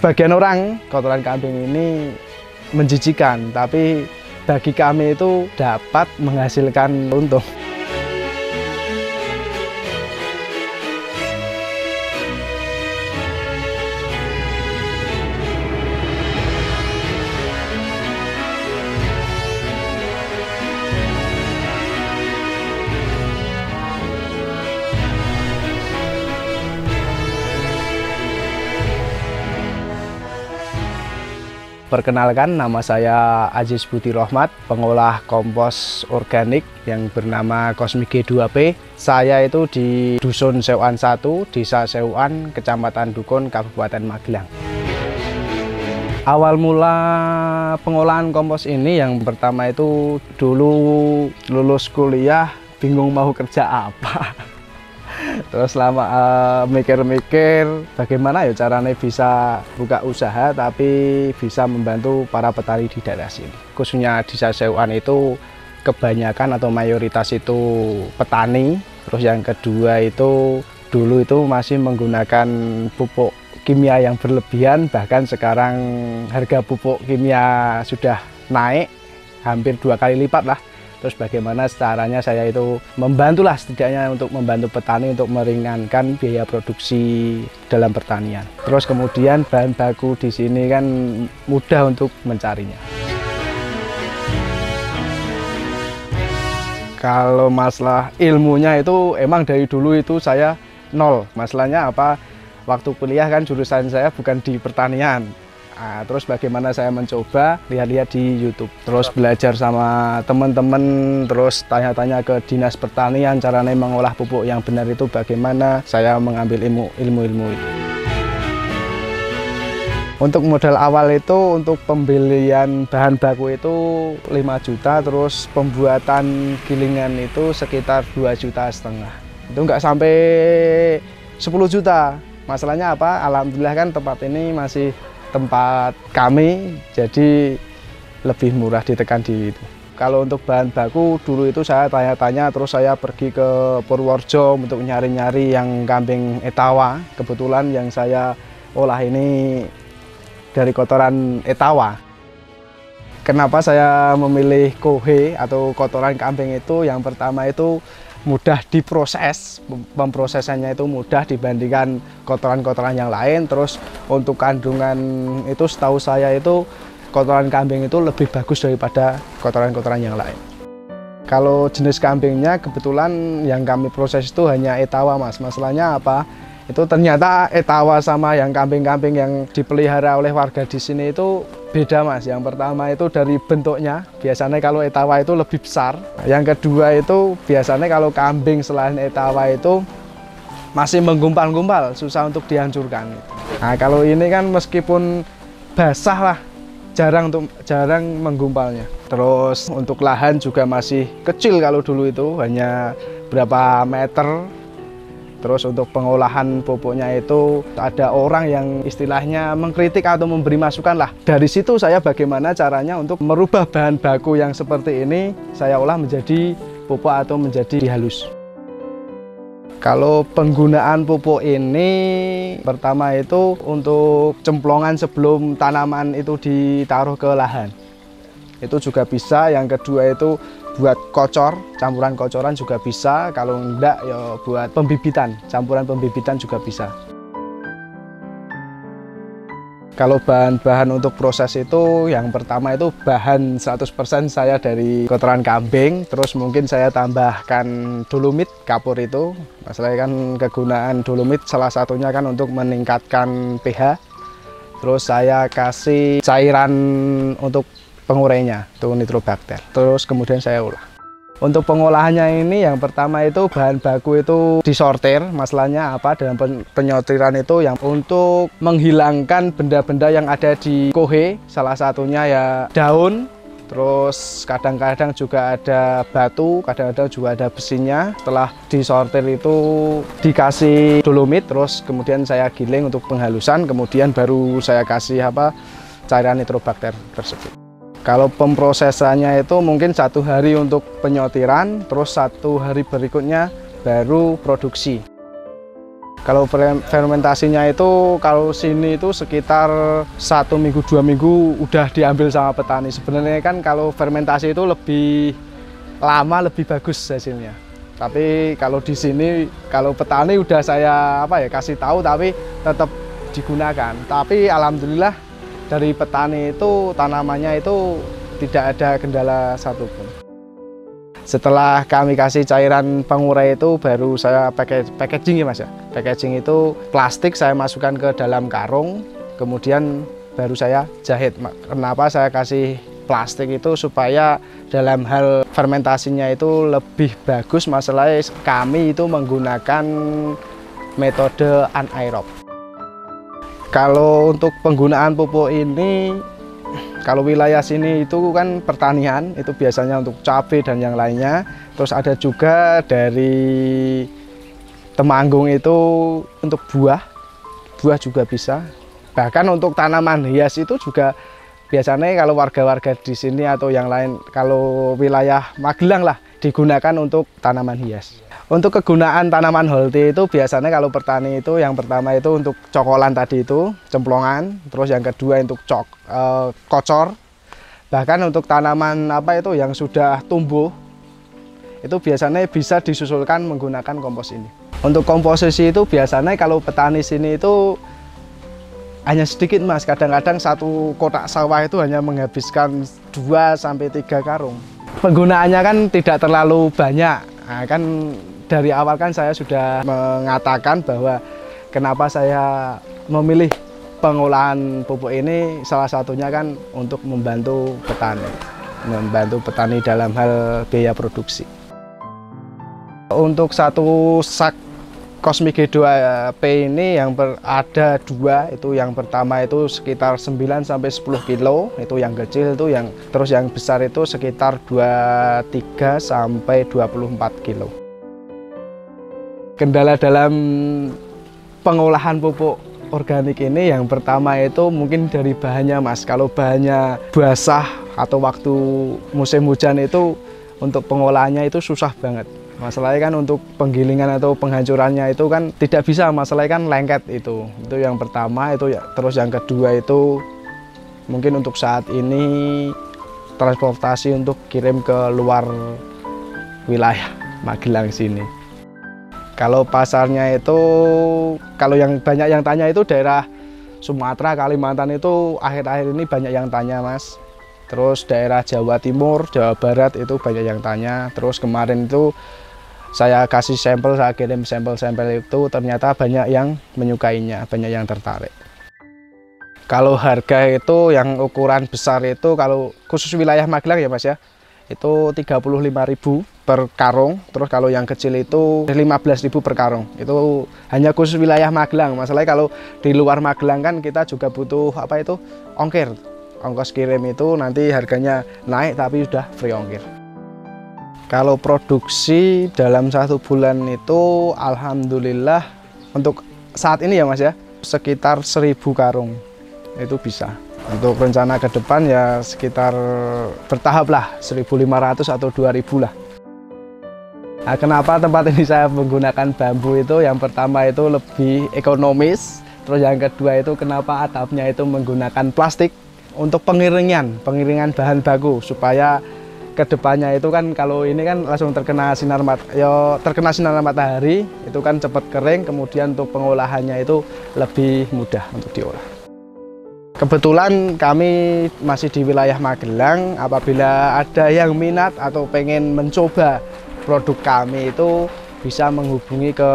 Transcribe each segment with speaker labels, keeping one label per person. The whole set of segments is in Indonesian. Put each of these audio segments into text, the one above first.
Speaker 1: sebagian orang kotoran kambing ini menjijikan, tapi bagi kami itu dapat menghasilkan untung. Perkenalkan, nama saya Aziz Budi Rohmat, pengolah kompos organik yang bernama Kosmik G2P. Saya itu di Dusun Seuan 1, Desa Seuan, Kecamatan Dukun, Kabupaten Magelang. Awal mula pengolahan kompos ini yang pertama itu dulu lulus kuliah bingung mau kerja apa. Terus selama uh, mikir-mikir bagaimana ya caranya bisa buka usaha tapi bisa membantu para petani di daerah sini. Khususnya di Saseuan itu kebanyakan atau mayoritas itu petani. Terus yang kedua itu dulu itu masih menggunakan pupuk kimia yang berlebihan bahkan sekarang harga pupuk kimia sudah naik hampir dua kali lipat lah terus bagaimana caranya saya itu membantulah setidaknya untuk membantu petani untuk meringankan biaya produksi dalam pertanian. Terus kemudian bahan baku di sini kan mudah untuk mencarinya. Kalau masalah ilmunya itu emang dari dulu itu saya nol. Masalahnya apa? Waktu kuliah kan jurusan saya bukan di pertanian, Nah, terus bagaimana saya mencoba lihat-lihat di YouTube, terus belajar sama teman-teman, terus tanya-tanya ke dinas pertanian caranya mengolah pupuk yang benar itu bagaimana. Saya mengambil ilmu ilmu-ilmu itu. Untuk modal awal itu untuk pembelian bahan baku itu 5 juta, terus pembuatan gilingan itu sekitar 2 juta setengah. Itu nggak sampai 10 juta. Masalahnya apa? Alhamdulillah kan tempat ini masih tempat kami jadi lebih murah ditekan di itu. Kalau untuk bahan baku dulu itu saya tanya-tanya terus saya pergi ke Purworejo untuk nyari-nyari yang kambing etawa. Kebetulan yang saya olah ini dari kotoran etawa. Kenapa saya memilih kohe atau kotoran kambing itu? Yang pertama itu mudah diproses, pemprosesannya itu mudah dibandingkan kotoran-kotoran yang lain. Terus untuk kandungan itu setahu saya itu kotoran kambing itu lebih bagus daripada kotoran-kotoran yang lain. Kalau jenis kambingnya kebetulan yang kami proses itu hanya etawa mas. Masalahnya apa? Itu ternyata etawa sama yang kambing-kambing yang dipelihara oleh warga di sini itu beda mas. Yang pertama itu dari bentuknya. Biasanya kalau etawa itu lebih besar. Yang kedua itu biasanya kalau kambing selain etawa itu masih menggumpal-gumpal susah untuk dihancurkan. Nah kalau ini kan meskipun basah lah jarang untuk jarang menggumpalnya. Terus untuk lahan juga masih kecil kalau dulu itu hanya berapa meter Terus untuk pengolahan pupuknya itu ada orang yang istilahnya mengkritik atau memberi masukan lah. Dari situ saya bagaimana caranya untuk merubah bahan baku yang seperti ini saya olah menjadi pupuk atau menjadi halus. Kalau penggunaan pupuk ini pertama itu untuk cemplongan sebelum tanaman itu ditaruh ke lahan. Itu juga bisa. Yang kedua itu buat kocor, campuran kocoran juga bisa. Kalau enggak ya buat pembibitan, campuran pembibitan juga bisa. Kalau bahan-bahan untuk proses itu yang pertama itu bahan 100% saya dari kotoran kambing, terus mungkin saya tambahkan dolomit kapur itu. Masalahnya kan kegunaan dolomit salah satunya kan untuk meningkatkan pH. Terus saya kasih cairan untuk pengurainya itu nitrobakter. Terus kemudian saya olah untuk pengolahannya ini yang pertama itu bahan baku itu disortir. Masalahnya apa? Dalam penyortiran itu yang untuk menghilangkan benda-benda yang ada di kohe. Salah satunya ya daun. Terus kadang-kadang juga ada batu, kadang-kadang juga ada besinya. Setelah disortir itu dikasih dolomit, terus kemudian saya giling untuk penghalusan, kemudian baru saya kasih apa? Cairan nitrobakter tersebut. Kalau pemprosesannya itu mungkin satu hari untuk penyotiran, terus satu hari berikutnya baru produksi. Kalau fermentasinya itu kalau sini itu sekitar satu minggu dua minggu udah diambil sama petani. Sebenarnya kan kalau fermentasi itu lebih lama lebih bagus hasilnya. Tapi kalau di sini kalau petani udah saya apa ya kasih tahu tapi tetap digunakan. Tapi alhamdulillah dari petani itu tanamannya itu tidak ada kendala satupun. Setelah kami kasih cairan pengurai itu baru saya packaging ya mas ya. Packaging itu plastik saya masukkan ke dalam karung, kemudian baru saya jahit. Kenapa saya kasih plastik itu supaya dalam hal fermentasinya itu lebih bagus masalahnya kami itu menggunakan metode anaerob. Kalau untuk penggunaan pupuk ini kalau wilayah sini itu kan pertanian, itu biasanya untuk cabai dan yang lainnya. Terus ada juga dari Temanggung itu untuk buah, buah juga bisa. Bahkan untuk tanaman hias itu juga biasanya kalau warga-warga di sini atau yang lain, kalau wilayah Magelang lah digunakan untuk tanaman hias. Untuk kegunaan tanaman holti itu biasanya kalau petani itu yang pertama itu untuk cokolan tadi itu, cemplongan, terus yang kedua untuk cok, e, kocor. Bahkan untuk tanaman apa itu yang sudah tumbuh itu biasanya bisa disusulkan menggunakan kompos ini. Untuk komposisi itu biasanya kalau petani sini itu hanya sedikit mas, kadang-kadang satu kotak sawah itu hanya menghabiskan 2 sampai 3 karung. Penggunaannya kan tidak terlalu banyak, nah, kan dari awal kan saya sudah mengatakan bahwa kenapa saya memilih pengolahan pupuk ini salah satunya kan untuk membantu petani, membantu petani dalam hal biaya produksi. Untuk satu sak Cosmic G2P ini yang ada dua itu yang pertama itu sekitar 9 sampai 10 kilo itu yang kecil itu yang terus yang besar itu sekitar 23 sampai 24 kilo kendala dalam pengolahan pupuk organik ini yang pertama itu mungkin dari bahannya mas. Kalau bahannya basah atau waktu musim hujan itu untuk pengolahannya itu susah banget. Masalahnya kan untuk penggilingan atau penghancurannya itu kan tidak bisa. Masalahnya kan lengket itu. Itu yang pertama itu ya. Terus yang kedua itu mungkin untuk saat ini transportasi untuk kirim ke luar wilayah Magelang sini kalau pasarnya itu, kalau yang banyak yang tanya itu daerah Sumatera, Kalimantan itu akhir-akhir ini banyak yang tanya mas. Terus daerah Jawa Timur, Jawa Barat itu banyak yang tanya. Terus kemarin itu saya kasih sampel, saya kirim sampel-sampel itu ternyata banyak yang menyukainya, banyak yang tertarik. Kalau harga itu yang ukuran besar itu kalau khusus wilayah Magelang ya mas ya, itu 35.000 per karung. Terus kalau yang kecil itu 15.000 per karung. Itu hanya khusus wilayah Magelang. Masalahnya kalau di luar Magelang kan kita juga butuh apa itu ongkir. Ongkos kirim itu nanti harganya naik tapi sudah free ongkir. Kalau produksi dalam satu bulan itu Alhamdulillah untuk saat ini ya mas ya sekitar 1000 karung. Itu bisa untuk rencana ke depan ya sekitar bertahap lah 1500 atau 2000 lah Nah, kenapa tempat ini saya menggunakan bambu itu? Yang pertama itu lebih ekonomis, terus yang kedua itu kenapa atapnya itu menggunakan plastik untuk pengiringan, pengiringan bahan baku supaya ke depannya itu kan kalau ini kan langsung terkena sinar mat, yo terkena sinar matahari itu kan cepat kering, kemudian untuk pengolahannya itu lebih mudah untuk diolah. Kebetulan kami masih di wilayah Magelang, apabila ada yang minat atau pengen mencoba produk kami itu bisa menghubungi ke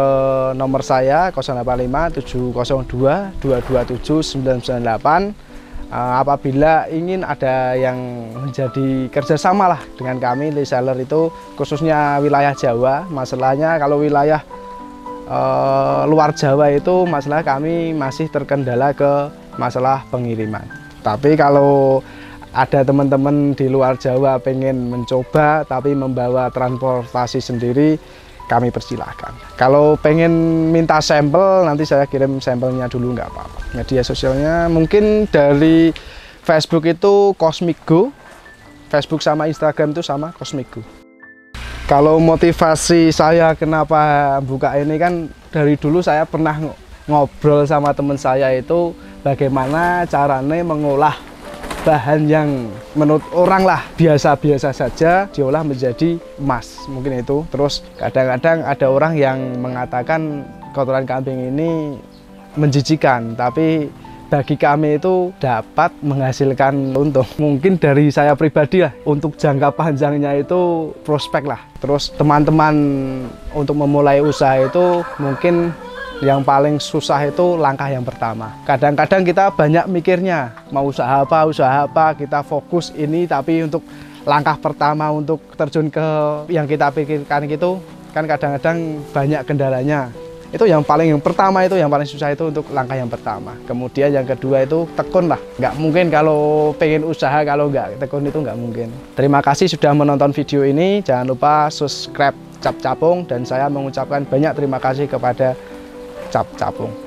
Speaker 1: nomor saya 085 702 227 998 apabila ingin ada yang menjadi kerjasama lah dengan kami reseller itu khususnya wilayah Jawa masalahnya kalau wilayah uh, luar Jawa itu masalah kami masih terkendala ke masalah pengiriman. Tapi kalau ada teman-teman di luar Jawa pengen mencoba tapi membawa transportasi sendiri kami persilahkan. Kalau pengen minta sampel nanti saya kirim sampelnya dulu nggak apa-apa. Media sosialnya mungkin dari Facebook itu Cosmic Go. Facebook sama Instagram itu sama Cosmic Go. Kalau motivasi saya kenapa buka ini kan dari dulu saya pernah ngobrol sama teman saya itu bagaimana caranya mengolah bahan yang menurut orang lah biasa-biasa saja diolah menjadi emas mungkin itu terus kadang-kadang ada orang yang mengatakan kotoran kambing ini menjijikan tapi bagi kami itu dapat menghasilkan untung. Mungkin dari saya pribadi lah, untuk jangka panjangnya itu prospek lah. Terus teman-teman untuk memulai usaha itu mungkin yang paling susah itu langkah yang pertama. Kadang-kadang kita banyak mikirnya, mau usaha apa, usaha apa, kita fokus ini, tapi untuk langkah pertama untuk terjun ke yang kita pikirkan itu, kan kadang-kadang banyak kendalanya. Itu yang paling yang pertama itu yang paling susah itu untuk langkah yang pertama. Kemudian yang kedua itu tekun lah nggak mungkin kalau pengen usaha kalau nggak tekun itu nggak mungkin. Terima kasih sudah menonton video ini. Jangan lupa subscribe Cap Capung dan saya mengucapkan banyak terima kasih kepada Cap Capung